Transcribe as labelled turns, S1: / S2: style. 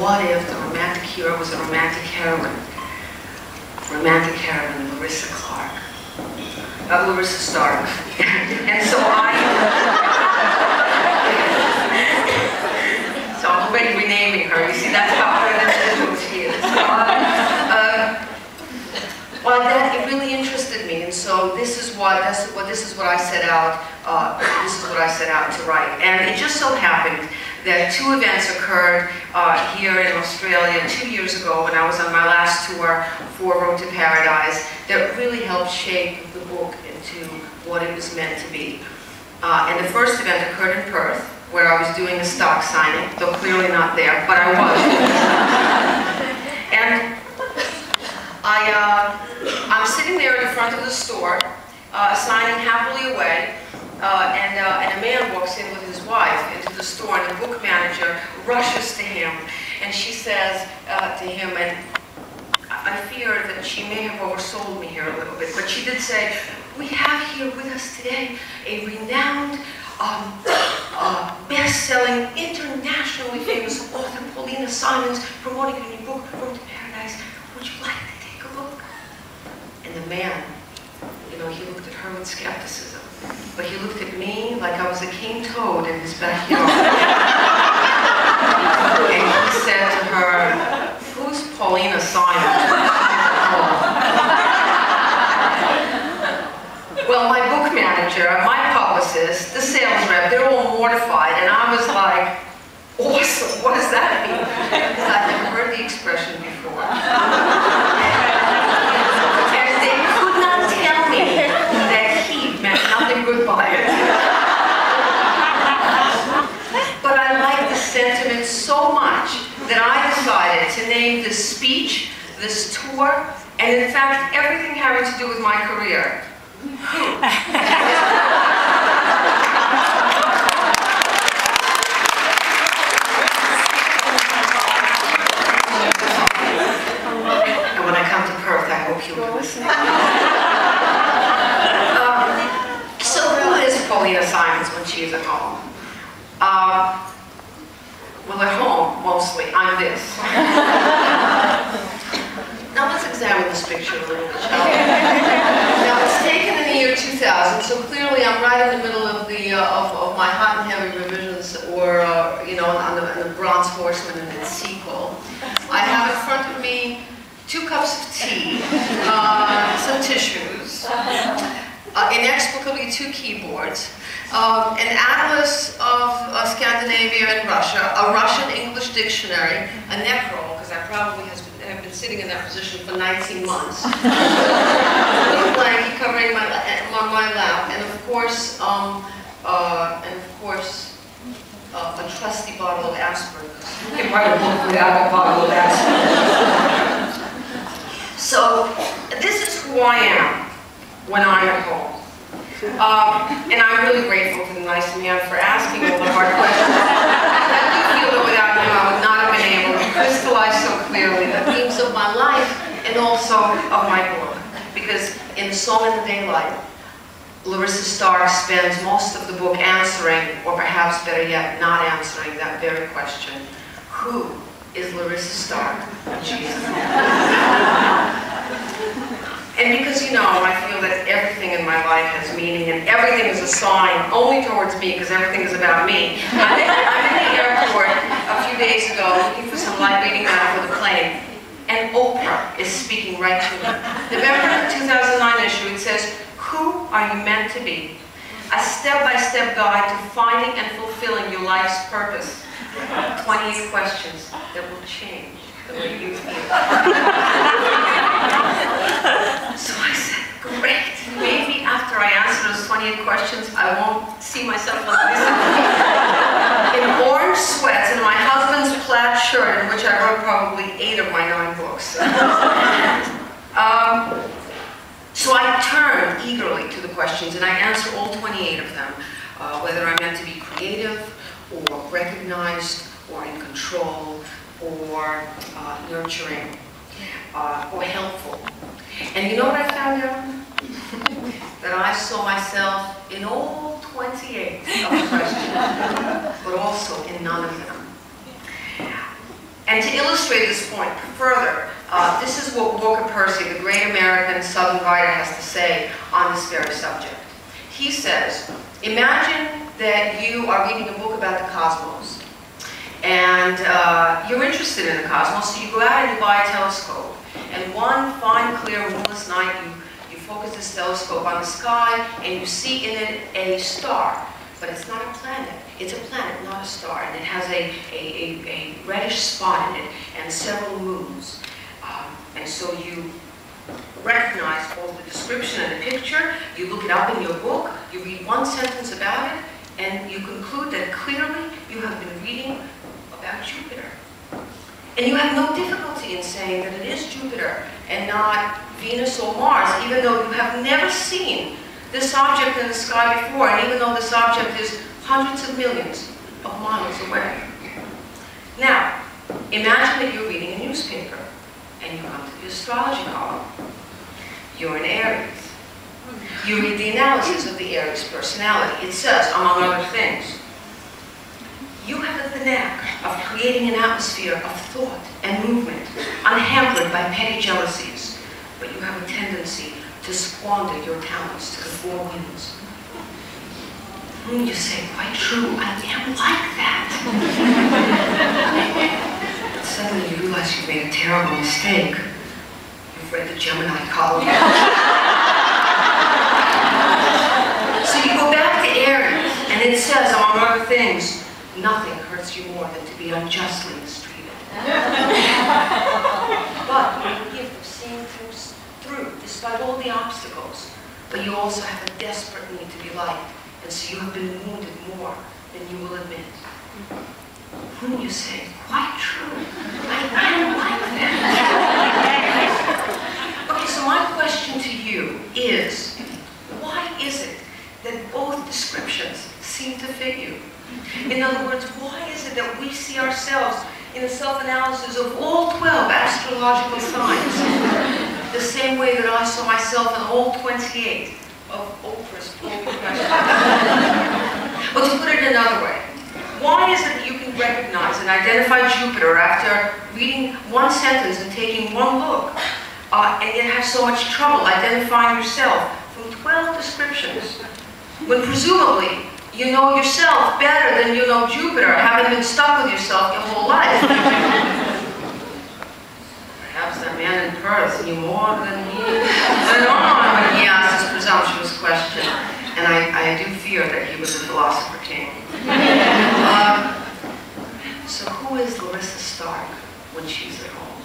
S1: what if the romantic hero was a romantic heroine? Romantic heroine, Larissa Clark. Uh, Larissa Stark. and so I... So I'm already renaming her. You see, that's how individual she is. Uh, well, that it really interested me, and so this is what that's what this is what I set out. Uh, this is what I set out to write, and it just so happened that two events occurred uh, here in Australia two years ago when I was on my last tour for Road to Paradise that really helped shape the book into what it was meant to be. Uh, and the first event occurred in Perth, where I was doing a stock signing, though clearly not there, but I was. and I, uh, I'm sitting there in the front of the store, uh, signing happily away, uh, and, uh, and a man walks in with his wife into the store, and the book manager rushes to him, and she says uh, to him, and I fear that she may have oversold me here a little bit, but she did say, we have here with us today a renowned um, uh, best-selling, internationally famous author, Paullina Simons, promoting a new book, Road to Paradise. Would you like to take a look? And the man, you know, he looked at her with skepticism, but he looked at me like I was a cane toad in his backyard. and he said to her, who's Paullina Simons? well, my book manager, my publicist, the sales rep, they're all mortified, and I was like, awesome, what does that mean? Because I've never heard the expression before. and they could not tell me that he meant nothing good by it. but I liked the sentiment so much that I decided to name this speech, this tour, and in fact, everything having to do with my career, and when I come to Perth, I hope you'll listen. listening. um, so who is Paullina Simons when she is at home? Uh, well, at home, mostly, I'm this. Picture a little bit, now it's taken in the year 2000, so clearly I'm right in the middle of the uh, of, of, my hot and heavy revisions, or uh, you know, on the, on the Bronze Horseman and its sequel. I have in front of me two cups of tea, uh, some tissues, uh, inexplicably two keyboards, um, an atlas of uh, Scandinavia and Russia, a Russian-English dictionary, a necro, because I probably has been, have been sitting in that position for 19 months, a blanket covering my, on my lap, and of course, um, uh, and of course, uh, a trusty bottle of aspirin. You can write a without a bottle of aspirin. so, this is who I am when I'm at home. Um, and I'm really grateful to the nice man for asking all the hard questions. I do feel that without him I would not have been able to crystallize so clearly the themes of my life and also of my book. Because in Song in the Daylight, Larissa Stark spends most of the book answering, or perhaps better yet, not answering that very question. Who is Larissa Stark? Jesus. And because, you know, I feel that everything in my life has meaning and everything is a sign only towards me because everything is about me. I'm in, the airport a few days ago looking for some light reading matter for the plane is speaking right to me. November 2009 issue, it says, who are you meant to be? A step-by-step -step guide to finding and fulfilling your life's purpose. 28 questions that will change the way you feel. so I said, great. Maybe after I answer those 28 questions, I won't see myself like this. in orange sweats plaid shirt, in which I wrote probably eight of my nine books. um, so I turn eagerly to the questions and I answer all 28 of them, uh, whether I'm meant to be creative or recognized or in control or uh, nurturing uh, or helpful. And you know what I found out? that I saw myself in all 28 of the questions, but also in none of them. And to illustrate this point further, uh, this is what Walker Percy, the great American Southern writer, has to say on this very subject. He says, imagine that you are reading a book about the cosmos, and uh, you're interested in the cosmos, so you go out and you buy a telescope. And one fine, clear, moonless night, you, you focus this telescope on the sky, and you see in it a star. But it's not a planet. It's a planet, not a star. And it has a, a, a, a reddish spot in it and several moons. Um, and so you recognize both the description and the picture, you look it up in your book, you read one sentence about it, and you conclude that clearly you have been reading about Jupiter. And you have no difficulty in saying that it is Jupiter and not Venus or Mars, even though you have never seen this object in the sky before, and even though this object is hundreds of millions of miles away. Now, imagine that you're reading a newspaper and you come to the astrology column. You're an Aries. You read the analysis of the Aries personality. It says, among other things, you have the knack of creating an atmosphere of thought and movement, unhampered by petty jealousies, but you have a tendency to squander your talents to the four winds. Hmm, you say, quite true, I am like that. Suddenly you realize you've made a terrible mistake. You've read the Gemini column. so you go back to Aries, and it says, among other things, nothing hurts you more than to be unjustly mistreated. but you have the of seeing things through, despite all the obstacles. But you also have a desperate need to be liked, and so you have been wounded more than you will admit. Mm-hmm. Whom you say, quite true. I, don't like that. okay, so my question to you is, why is it that both descriptions seem to fit you? In other words, why is it that we see ourselves in a self-analysis of all 12 astrological signs the same way that I saw myself in all 28 of Oprah's poll questions? well, to put it another way, why is it that you can recognize and identify Jupiter after reading one sentence and taking one look, uh, and yet have so much trouble identifying yourself from 12 descriptions, when presumably you know yourself better than you know Jupiter, having been stuck with yourself your whole life. Perhaps that man in Perth knew more than he went on when he asked this presumptuous question. And I, I do fear that he was a philosopher king. um, so who is Larissa Stark when she's at home?